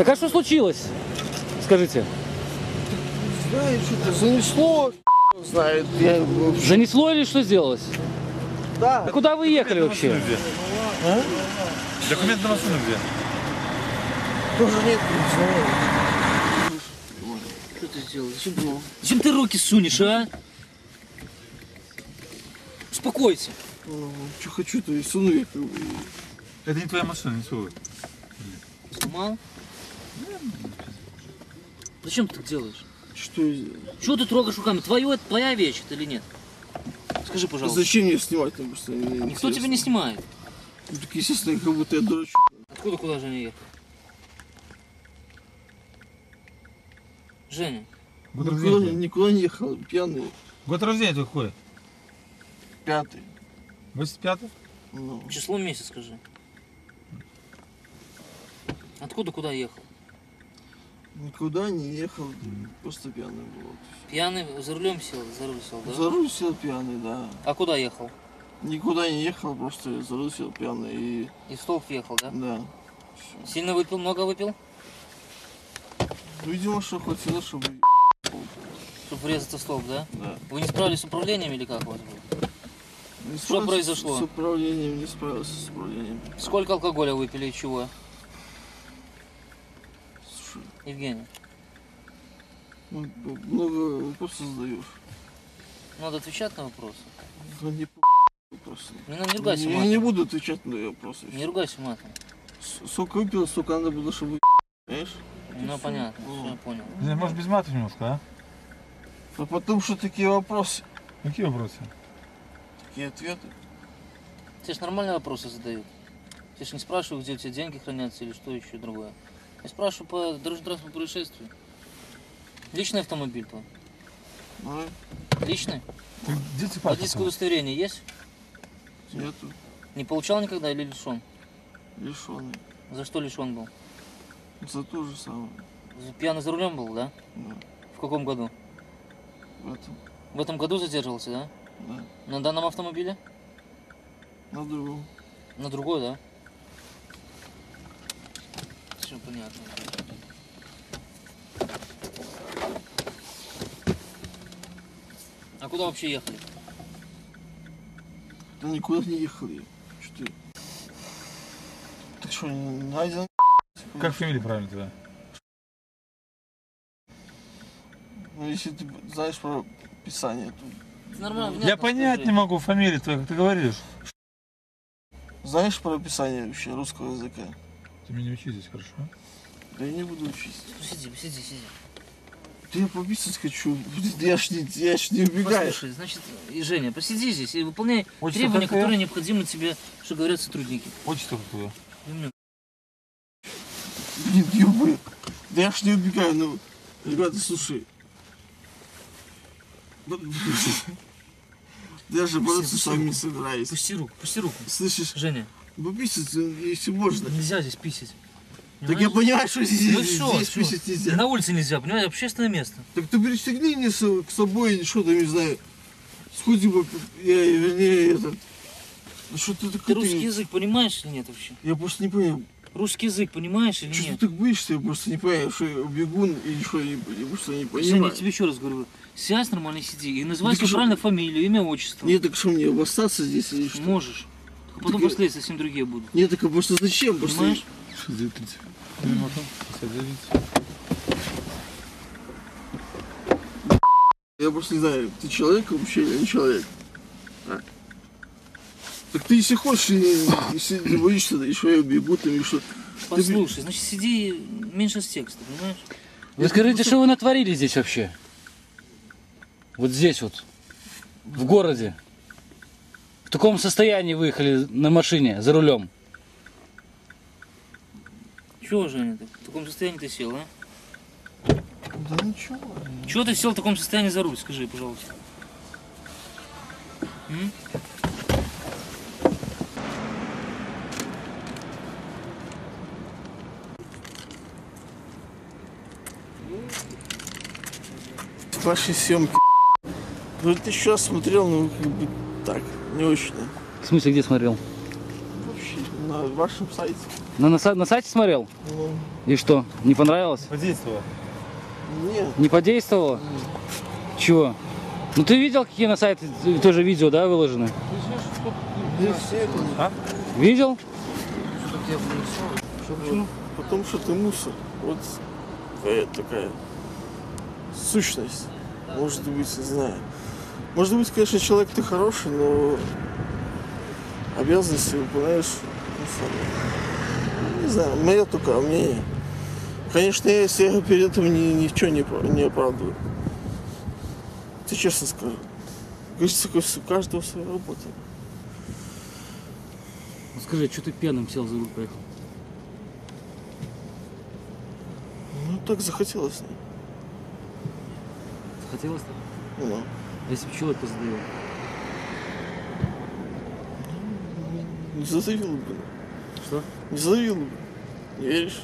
Так а что случилось? Скажите. Знаю, что-то занесло, знает. Я. Занесло или что сделалось? Да. А куда вы ехали вообще? Где? А? Документ на машину где? Тоже нет, не знаю. Что ты сделал? Зачем ты, зачем ты руки сунешь, а? Успокойся. Что хочу, то и суну. Это не твоя машина, не свой. Сломал? Зачем ты так делаешь? Что? Чего ты трогаешь руками? Твое, это твоя вещь это или нет? Скажи, А пожалуйста. зачем мне снимать там просто? мне Никто интересно. тебя не снимает. Ну, так естественно, как будто я дурачок. Откуда куда Женя ехал? Женя, Год Никуда, рождения. никуда не ехал, пьяный, Год рождения твой какой? пятый. 85 Ну, число месяц скажи. Откуда куда ехал? Никуда не ехал, просто пьяный был. Пьяный за рулем сел, за руль сел, да? За руль сел пьяный, да. А куда ехал? Никуда не ехал, просто за руль сел пьяный и И в столб ехал, да? да. Сильно выпил, много выпил? Ну, Видимо, что хватило, чтобы Чтобы врезаться в столб, да? да. Вы не справились с управлением или как у вас было? Не Что произошло? С управлением, не справился с управлением. Сколько алкоголя выпили и чего? Евгений, ну, много вопросов задаешь. надо отвечать на вопросы. Ну, не по вопросы. Не, надо- не ругайся Я матом. не буду отвечать на вопросы. Не ругайся матом. С- Сколько выпил, столько надо было, чтобы понимаешь? Ну, понятно, Ну. всё, я понял. Не, Может без матов немножко, а? А потом, что такие вопросы, Какие вопросы? такие ответы. Тебе же нормальные вопросы задают. Тебе же не спрашивают, где у тебя деньги хранятся или что еще другое. Я спрашиваю по дорожно-транспортному происшествию. Личный автомобиль твой? Ну, Личный? Ты где ты? Водительское удостоверение есть? нету, Не получал никогда или лишен? лишенный. За что лишен был? За то же самое. За- Пьяный за рулем был, да? Да. В каком году? В этом, В этом году задерживался, да? да. На данном автомобиле? На другом. На другой, да? Все понятно. А куда вообще ехали? Да никуда не ехали. Что ты? Так что, найден? Как фамилия правильно твоя? Ну, если ты знаешь про писание, то нормально, Я понять скажи. не могу фамилию твою, как ты говоришь. знаешь про писание вообще русского языка? Ты меня не учи здесь, хорошо? Да я не буду учить. Сиди, сиди, сиди. Да я пописать хочу. Я ж не, я ж не убегаю. Послушай, значит, и Женя, посиди здесь и выполняй Отчество требования, какое? которые необходимы тебе, что говорят сотрудники. Отчество какое? Мне- Блин, ёбы. Да я ж не убегаю, ну. Ребята, слушай. Ну, Я же бороться с вами не собираюсь. Пусти руку, пусти руку. Слышишь, Женя, пописать, если можно. нельзя здесь писать. Так я понимаю, что здесь, Ну здесь, всё, здесь всё. писать нельзя. На улице нельзя, понимаешь, общественное место. Так ты пристегни не с, к собой, что там, не знаю, сходи бы, я, вернее, этот. Ну что ты Ты такой? русский язык понимаешь или нет вообще? Я просто не понял. Русский язык понимаешь или Что ты нет? так боишься? Я просто не понимаю, что я бегун или что, я, я просто не понимаю. я тебе еще раз говорю, сядь нормально сиди и называй свою что- правильно фамилию, имя, отчество. Нет, так что мне обоссаться здесь или что? Можешь. Только потом я- последствия совсем другие будут. Нет, так а просто зачем? Просто Понимаешь? Что за 30 минут? Садись. Я просто не знаю, ты человек вообще или не человек? А? Так ты если хочешь, и- если не боишься, да, еще я убегу, там и что. Послушай, значит сиди меньше с текста, понимаешь? Вы скажите, что вы натворили здесь вообще? Вот здесь вот, в городе. В таком состоянии выехали на машине за рулем. Чего, Женя, ты в таком состоянии ты сел, а? Да ничего. Чего ты сел в таком состоянии за руль, скажи, пожалуйста. М? Ваши съемки. Ну, ты еще раз смотрел, ну, как бы так, не очень. В смысле, где смотрел? Вообще, на вашем сайте. На, на, на сайте смотрел? Ну, И что, не понравилось? Подействовало. нет. Не подействовало? Чего? Ну ты видел, какие на сайте тоже видео, да, выложены? Нет, все это А? Видел? Почему? Потому что ты мусор. Вот твоя такая сущность. Может быть, не знаю. Может быть, конечно, человек ты хороший, но обязанности выполняешь мусор. Не знаю, мое только мнение. Конечно, я себя перед этим ни, ничего не, не оправдываю. Ты честно скажу. У каждого своя работа. Ну, скажи, что ты пьяным сел за руль поехал? Ну, так захотелось. Хотелось так? Ну, А если бы человек задавил? не задавил бы. Что? Не задавил бы. Не веришь?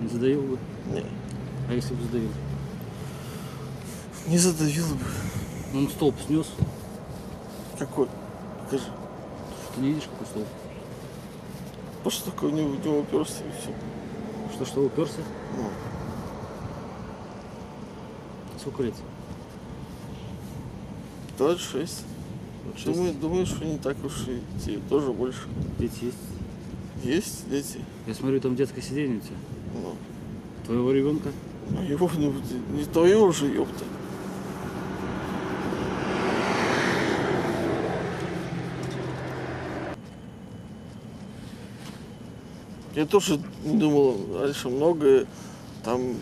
Не задавил бы? Не. А если бы задавил? Не задавил бы. Ну, Он столб снес. Какой? Покажи. Ты не видишь, какой столб? Просто такой не, не уперся и все. Что, что, уперся? Ну, Сколько лет? 26. Шесть. Думаю, думаю, что не так уж и тебе тоже больше. Дети есть? Есть дети. Я смотрю, там детское сиденье у тебя. Ну, Твоего ребенка? а его не, не твое уже, ёпта. Я тоже думал раньше многое, там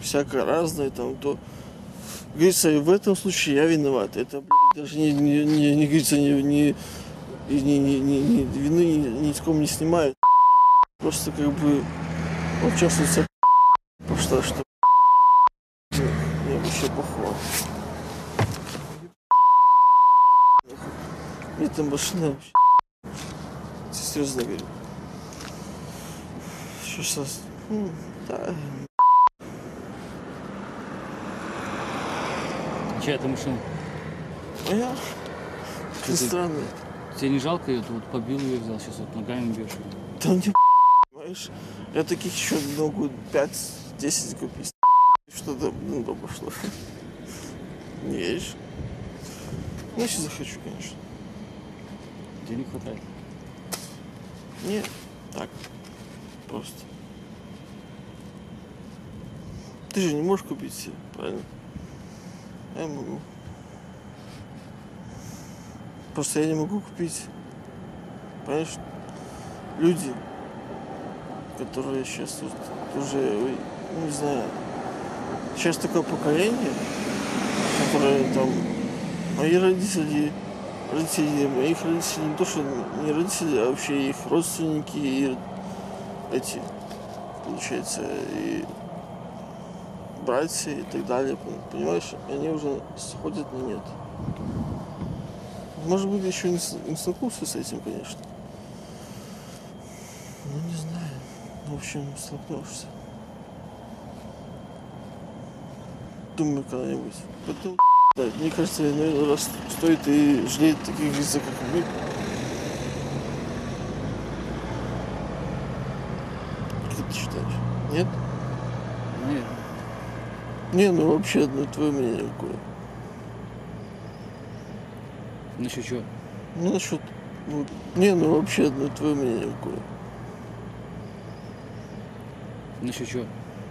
всякое разное, там то. Говорится, в этом случае я виноват. Это, блядь, даже не, не, не, не говорится, не, не, не, не, не, не- вины ни, ни с ком не снимают. Просто как бы он чувствуется потому что, что мне вообще похуй. Мне там машина вообще. Серьезно говорю. Сейчас. м, Да. Чья это машина? Моя. Что Ты странный. Тебе не жалко ее? Ты вот побил ее, взял, сейчас вот ногами бьешь. Да не понимаешь? Я таких еще могу 5-10 купить. Что-то ну, да пошло. Не веришь? Ну, если захочу, конечно. Денег хватает. Нет, так. Просто. Ты же не можешь купить себе, правильно? Я могу. Просто я не могу купить. Понимаешь? Люди, которые сейчас тут уже, не знаю, сейчас такое поколение, которое там мои родители, родители моих родителей, не то что не родители, а вообще их родственники и эти, получается, и братья и так далее, пон- понимаешь, они уже сходят на нет. Может быть, еще не, не столкнулся с этим, конечно. Ну, не знаю. В общем, столкнешься. Думаю, когда-нибудь. Поэтому, да, мне кажется, наверное, раз стоит и жалеть таких лиц, как вы. Как ты считаешь? Нет? Наверное. Не, ну вообще, ну твое мнение какое? Насчет чего? Ну насчет, ну, не, ну вообще, ну твое мнение какое? Насчет чего?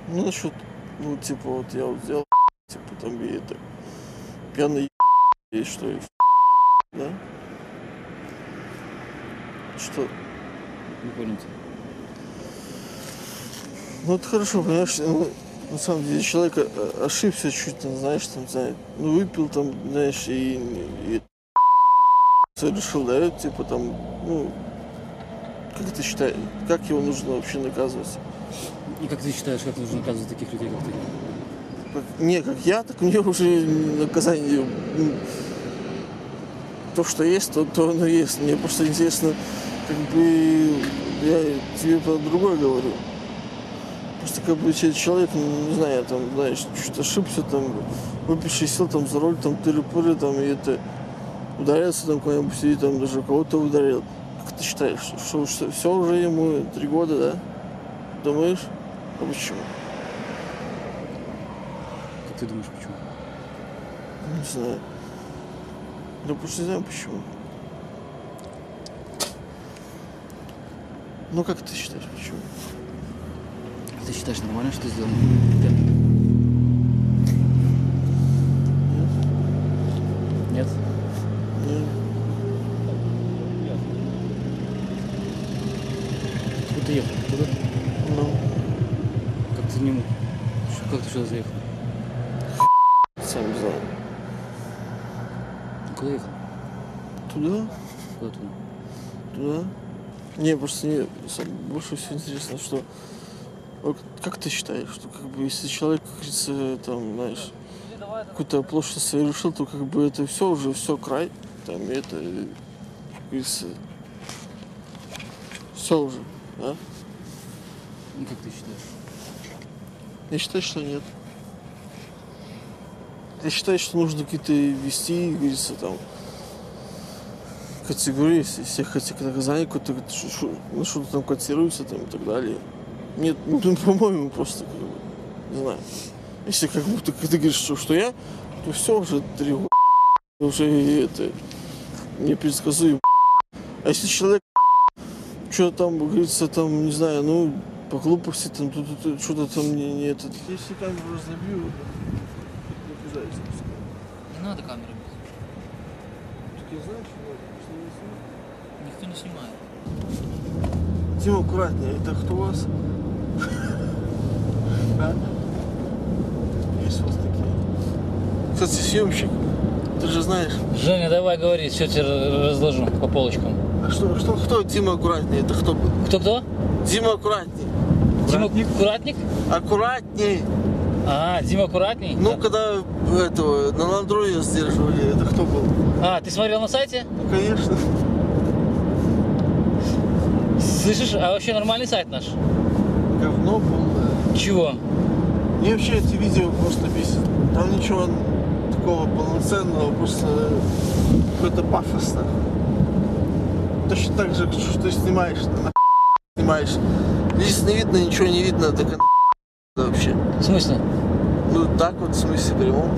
Ну насчет, ну типа вот я вот взял, типа там и это, пьяный и что, и да? Что? Не понял. тебя. Ну это хорошо, понимаешь, ну, на самом деле человек э, ошибся чуть, там, знаешь, там, знаю, ну выпил там, знаешь, и, и всё решил, да, типа там, ну, как ты считаешь, как его нужно вообще наказывать? И как ты считаешь, как нужно наказывать таких людей, как ты? Не, как я, так у нее уже наказание, ну, то, что есть, то, то оно есть. Мне просто интересно, как бы, я тебе про другое говорю. Просто как бы че- человек, ну, не знаю, там, знаешь, чуть ошибся, там, выпивший сел там за руль, там, тыры-пыры, там, и это, ударился там куда-нибудь, и там даже кого-то ударил. Как ты считаешь, что, все уже ему три года, да? Думаешь? А почему? Как ты думаешь, почему? Не знаю. Я просто не знаю почему. Ну как ты считаешь, почему? Ты считаешь нормально, что сделано? Нет? Не, Куда ты ехал? Куда? ну, Как ты не мог? Как ты сюда заехал? сам не знаю. Куда ехал? Туда? Куда туда? Туда? Не, просто сам- больше всего интересно, что как ты считаешь, что как бы если человек, как говорится, там, знаешь, какую-то оплошность совершил, то как бы это все уже, все край, там, это, как говорится, все уже, а? Ну как ты считаешь? Я считаю, что нет. Я считаю, что нужно какие-то ввести, как говорится, там, категории всех этих наказаний, ш- ну, что-то там котируется там, и так далее. Нет, ну, по-моему, просто, как бы, не знаю. Если как будто как ты говоришь, что, что я, то все уже три уже это непредсказуемо. А если человек что-то там, говорится, там, не знаю, ну, по глупости, там, тут, тут, тут, что-то там не, не этот. Если камеру разобью, не обижайся. Не надо камеры бить. Так я знаю, что Никто не снимает. Дима, аккуратнее, это кто у вас? А? Есть у вас такие? Кстати, съемщик, ты же знаешь. Женя, давай говори, все тебе разложу по полочкам. А что, что, кто Дима аккуратнее? Это кто был? Кто-кто? Дима аккуратнее. Дима Аккуратник? Аккуратней. А, Дима Аккуратней? Ну, когда этого на ландроне сдерживали, это кто был? А, ты смотрел на сайте? Ну, конечно. Слышишь, а вообще нормальный сайт наш? Говно полное. Чего? Мне вообще эти видео просто бесит. Там ничего такого полноценного, просто какой-то пафосно. Точно так же, что ты снимаешь, на снимаешь. Здесь не видно, ничего не видно, так вообще. В смысле? Ну так вот, в смысле прямом.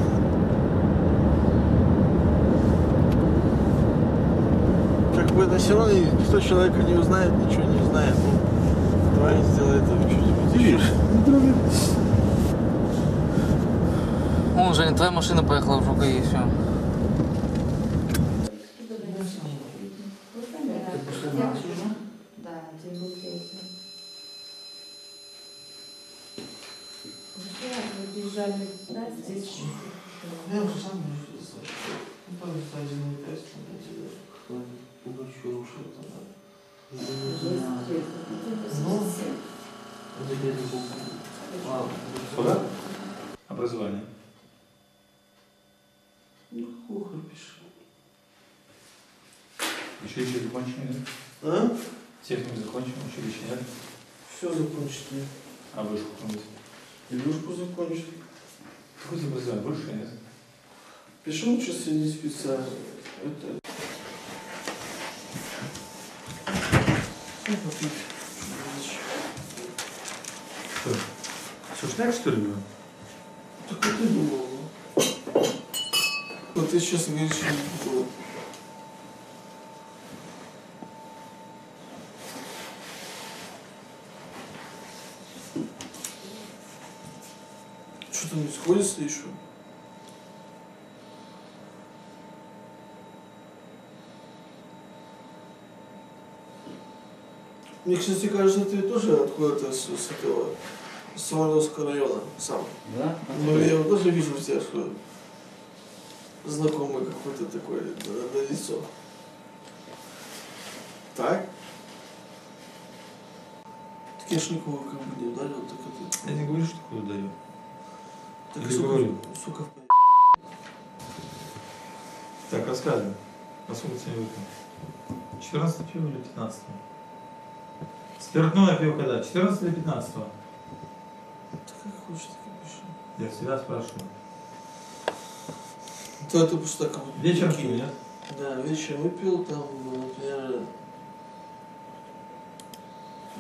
Бы это все равно никто человека не узнает, ничего не узнает. Ну, давай сделай это что-нибудь еще. О, Женя, твоя машина поехала в ЖУКАИ, все. Училище закончено, нет? А? Технику закончено, училище, нет? Все закончили. А вышку какую-нибудь? Илюшку закончили. Какое тебе образование? Больше нет? Пишу сейчас не специально. Это... Что? Сушняк, что ли, был? Так вот ты думал. Вот ты сейчас говоришь, что не было. Сходится еще? Мне, кстати, кажется, ты тоже откуда-то с, с этого с Самарского района сам. Да? Ну, я вот тоже вижу у тебя, что знакомый какой-то такой на, на лицо. Так? Так я ж никого как бы не ударил, так это... Я не говорю, что куда даю. Так, сука, сука. Так, рассказывай. Насколько тебе выпил? 14 пиво или 15 Спиртное пиво когда? 14 или 15 Так как хочешь, так и пиши. Я всегда спрашиваю. То это просто так. Вечером пил, нет? Да, вечером выпил, там, например,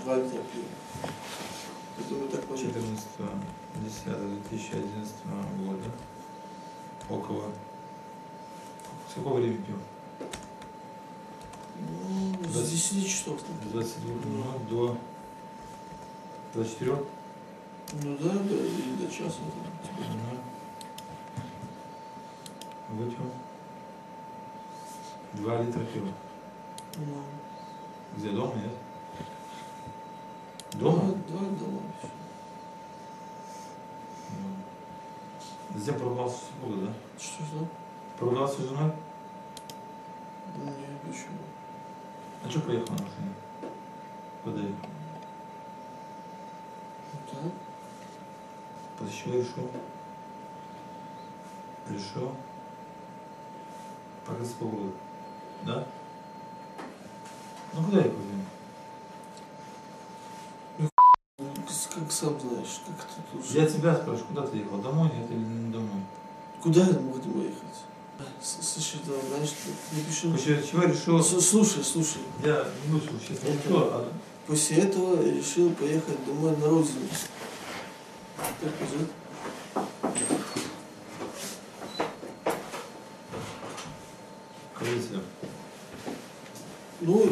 Два литра пива. Думаю, так можно. 14 10 2011 года. Около. С какого времени пил? Ну, Да. с 10 часов. С 22 ну, до 24? Ну да, да, и до часа. типа. Выпил. 2 литра пива. Ну, Где, дома, нет? два, два дома. всё. Затем поругался с супругой, да? Что, что? Поругался с женой? Ну, не, почему? А что поехал на машине? Куда ехал? После чего решил? Решил? Прогресс погоды. Да? Ну куда ехал? Дим? Ну, как, как сам знаешь, как ты тут Я тебя спрашиваю, куда ты ехал? Домой нет или не домой? Куда я мог домой ехать? С- Слушай, да, знаешь, ты напиши. После чего решил? С- Слушай, слушай. Я не честно. Это- Что? А- После этого я решил поехать домой на родину. Как родителям. Ну,